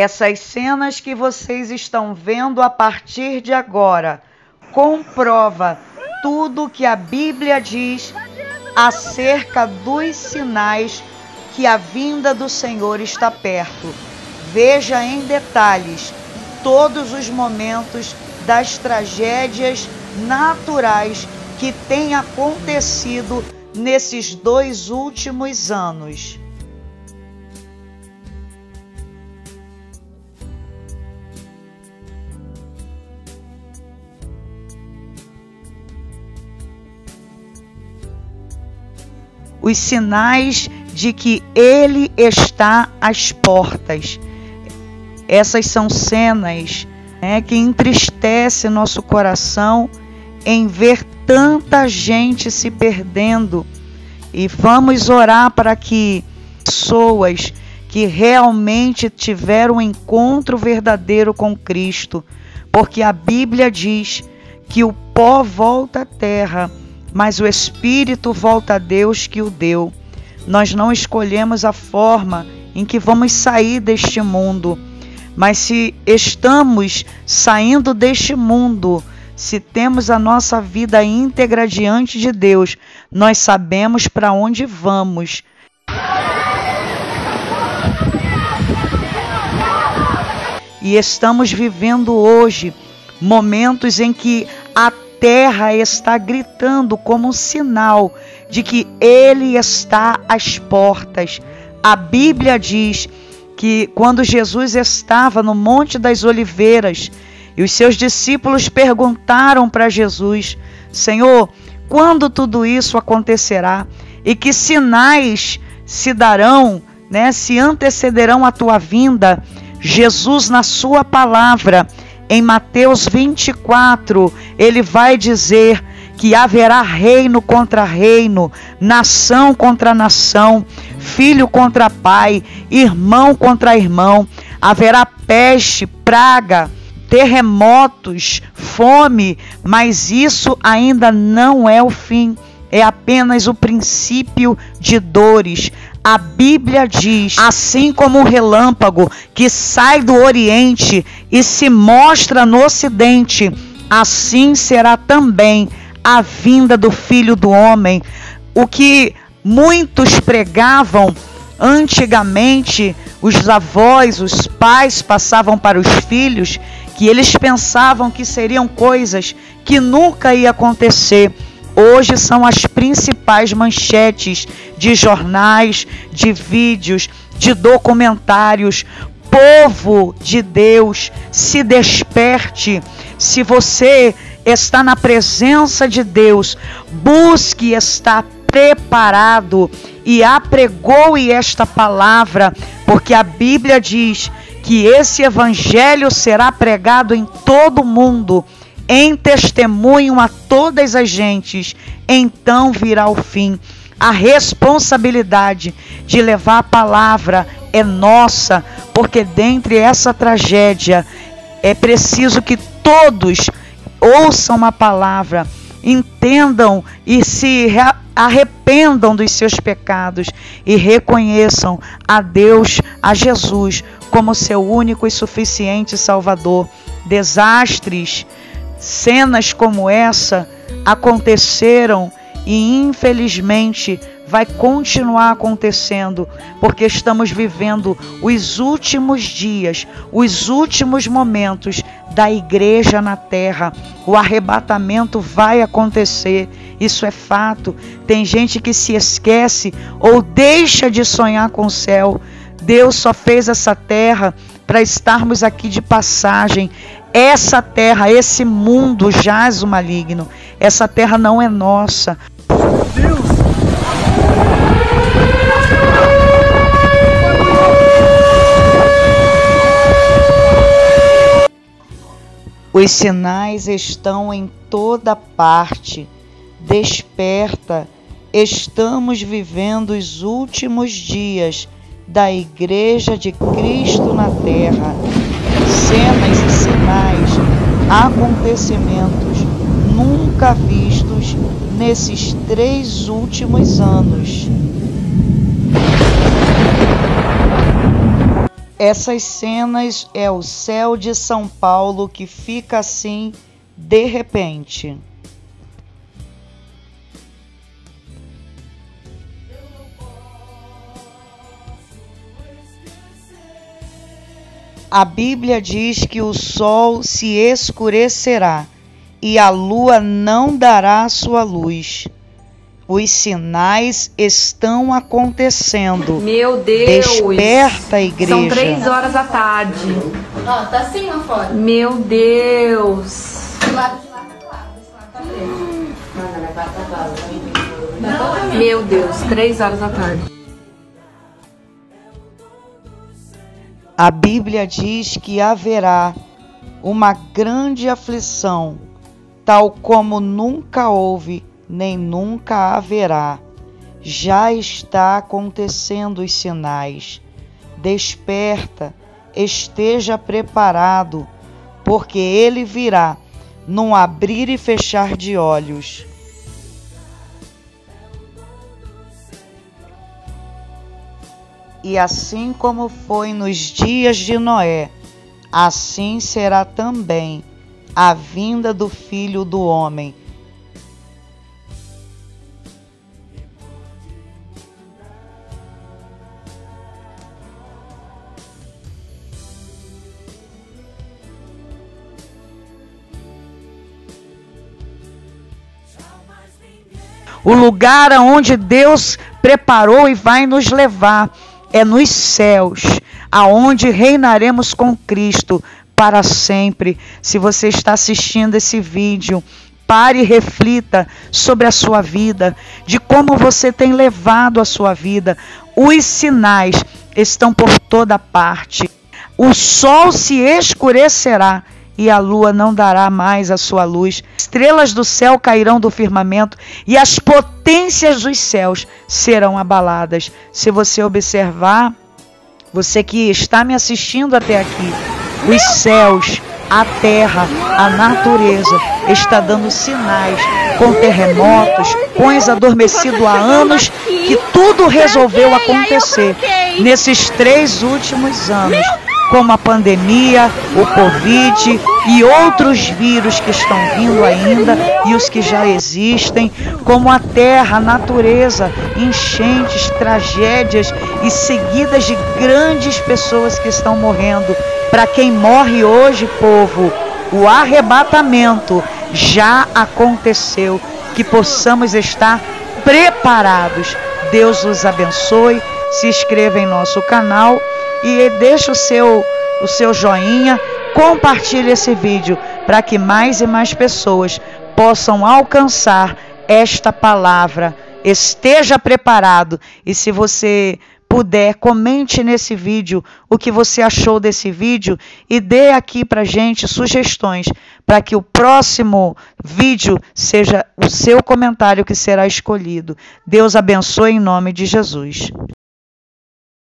Essas cenas que vocês estão vendo a partir de agora comprova tudo que a Bíblia diz acerca dos sinais que a vinda do Senhor está perto. Veja em detalhes todos os momentos das tragédias naturais que têm acontecido nesses dois últimos anos. Os sinais de que Ele está às portas. Essas são cenas né, que entristecem nosso coração em ver tanta gente se perdendo. E vamos orar para que pessoas que realmente tiveram um encontro verdadeiro com Cristo, porque a Bíblia diz que o pó volta à terra mas o espírito volta a Deus que o deu. Nós não escolhemos a forma em que vamos sair deste mundo, mas se estamos saindo deste mundo, se temos a nossa vida íntegra diante de Deus, nós sabemos para onde vamos. E estamos vivendo hoje momentos em que a terra está gritando como um sinal de que ele está às portas. A Bíblia diz que quando Jesus estava no Monte das Oliveiras e os seus discípulos perguntaram para Jesus: Senhor, quando tudo isso acontecerá e que sinais se darão, né, se antecederão a tua vinda? Jesus, na sua palavra, em Mateus 24, ele vai dizer que haverá reino contra reino, nação contra nação, filho contra pai, irmão contra irmão. Haverá peste, praga, terremotos, fome, mas isso ainda não é o fim, é apenas o princípio de dores. A Bíblia diz: assim como o relâmpago que sai do Oriente e se mostra no Ocidente, assim será também a vinda do Filho do Homem. O que muitos pregavam antigamente, os avós, os pais passavam para os filhos, que eles pensavam que seriam coisas que nunca ia acontecer hoje são as principais manchetes de jornais, de vídeos, de documentários. Povo de Deus, se desperte. Se você está na presença de Deus, busque estar preparado e apregoe esta palavra, porque a Bíblia diz que esse evangelho será pregado em todo o mundo em testemunho a todas as gentes, então virá o fim. A responsabilidade de levar a palavra é nossa, porque dentre essa tragédia é preciso que todos ouçam a palavra, entendam e se arrependam dos seus pecados e reconheçam a Deus, a Jesus, como seu único e suficiente Salvador. Desastres Cenas como essa aconteceram e infelizmente vai continuar acontecendo, porque estamos vivendo os últimos dias, os últimos momentos da igreja na terra. O arrebatamento vai acontecer, isso é fato. Tem gente que se esquece ou deixa de sonhar com o céu. Deus só fez essa terra para estarmos aqui de passagem. Essa terra, esse mundo jaz o maligno. Essa terra não é nossa. Deus! Os sinais estão em toda parte. Desperta. Estamos vivendo os últimos dias da Igreja de Cristo na Terra. Cenas e sinais, acontecimentos nunca vistos nesses três últimos anos. Essas cenas é o céu de São Paulo que fica assim de repente. A Bíblia diz que o sol se escurecerá e a lua não dará sua luz. Os sinais estão acontecendo. Meu Deus! Desperta, igreja. São três horas da tarde. Ó, tá assim lá fora. Meu Deus! Do lado de lá tá claro, desse lado tá preto. Meu Deus, três horas da tarde. A Bíblia diz que haverá uma grande aflição, tal como nunca houve nem nunca haverá. Já está acontecendo os sinais. Desperta, esteja preparado, porque ele virá num abrir e fechar de olhos. E assim como foi nos dias de Noé, assim será também a vinda do Filho do Homem. O lugar aonde Deus preparou e vai nos levar é nos céus, aonde reinaremos com Cristo para sempre. Se você está assistindo esse vídeo, pare e reflita sobre a sua vida, de como você tem levado a sua vida. Os sinais estão por toda parte. O sol se escurecerá e a lua não dará mais a sua luz. Estrelas do céu cairão do firmamento e as potências dos céus serão abaladas. Se você observar, você que está me assistindo até aqui, os céus, a terra, a natureza está dando sinais com terremotos, pões adormecido há anos, que tudo resolveu acontecer nesses três últimos anos como a pandemia, o Covid e outros vírus que estão vindo ainda e os que já existem, como a terra, a natureza, enchentes, tragédias e seguidas de grandes pessoas que estão morrendo. Para quem morre hoje, povo, o arrebatamento já aconteceu. Que possamos estar preparados. Deus os abençoe. Se inscreva em nosso canal e deixa o seu, o seu joinha, compartilhe esse vídeo para que mais e mais pessoas possam alcançar esta palavra. Esteja preparado e se você puder, comente nesse vídeo o que você achou desse vídeo e dê aqui para gente sugestões para que o próximo vídeo seja o seu comentário que será escolhido. Deus abençoe em nome de Jesus.